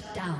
Shut down.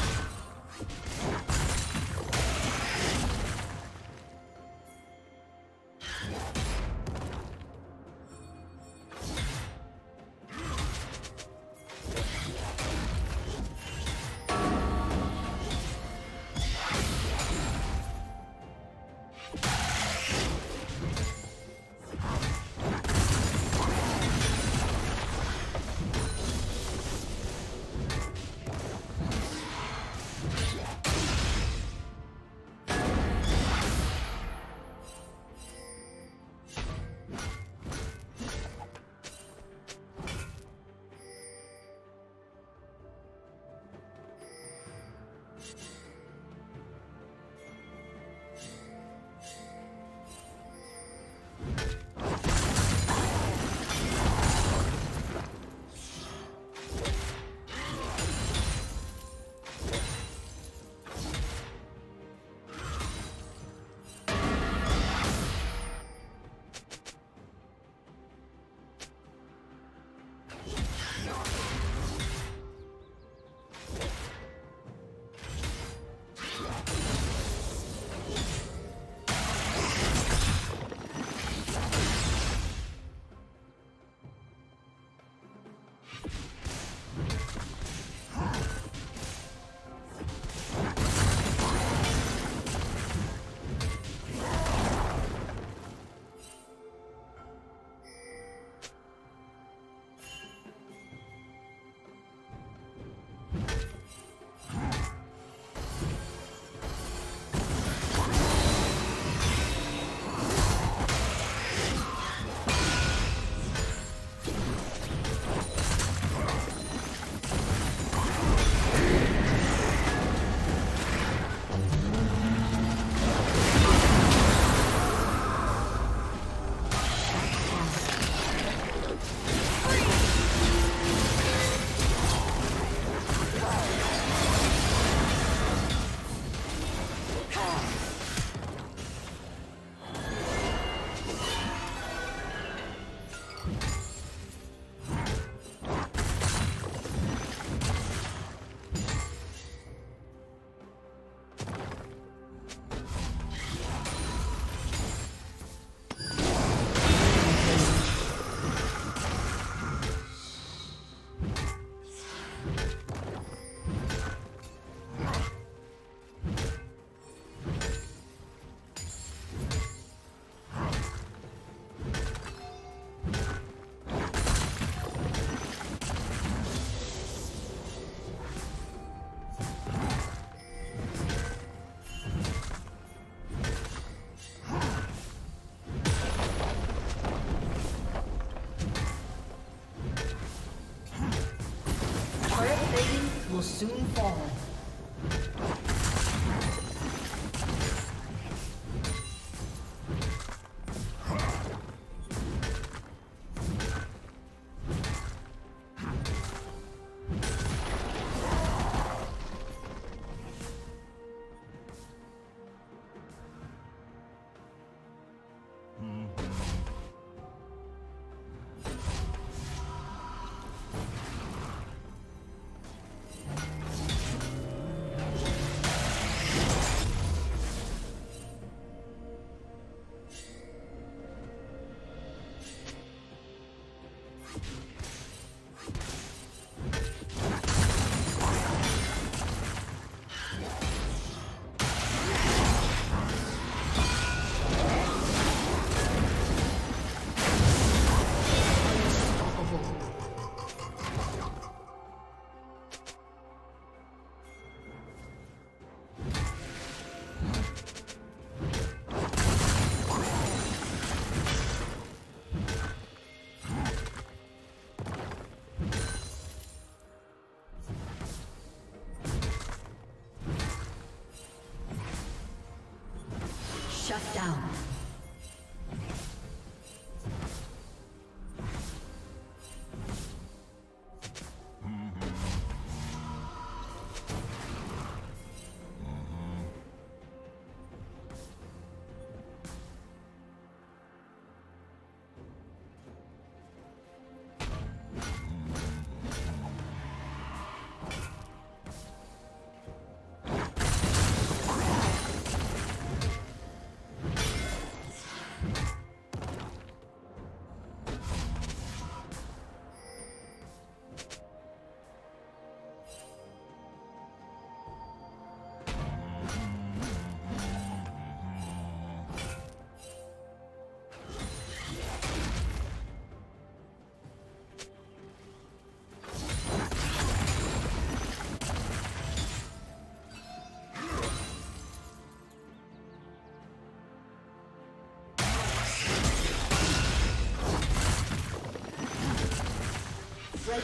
Soon fall.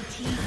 Team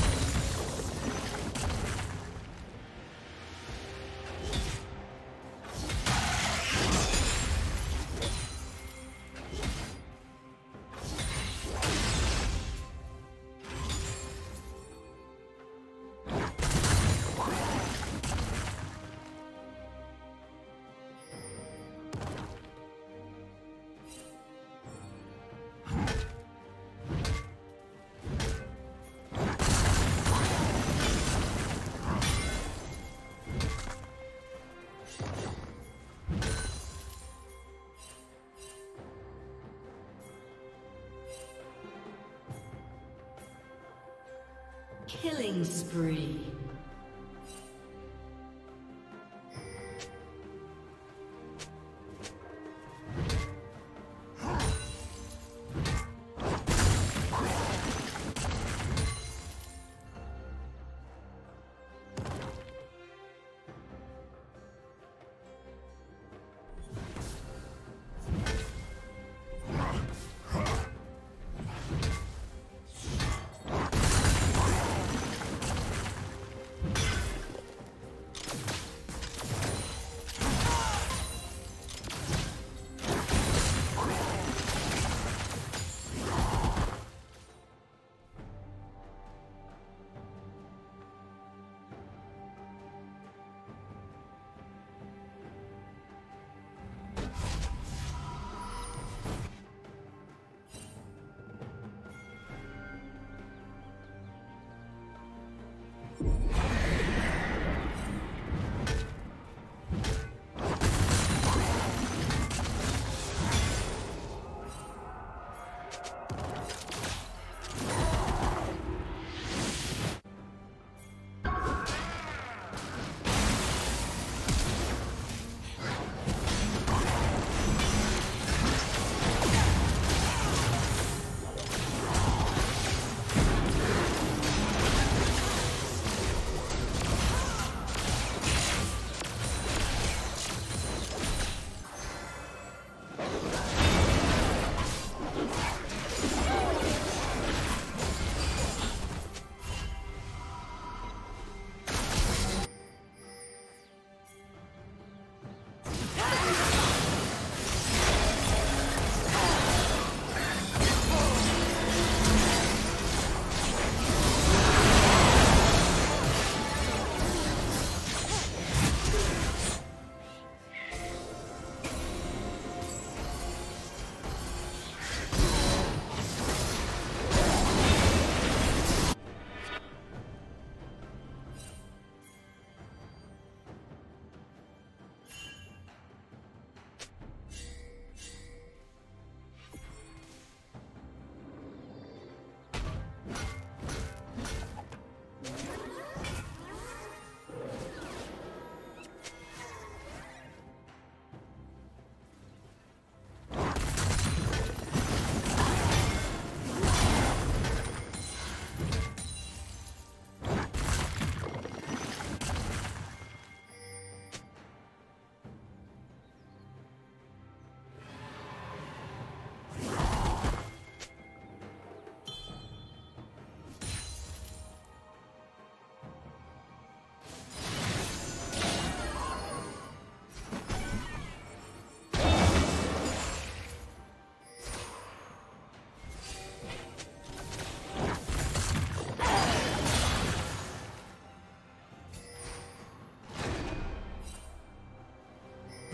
Killing spree.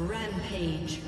Rampage.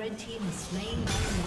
Red team is slain.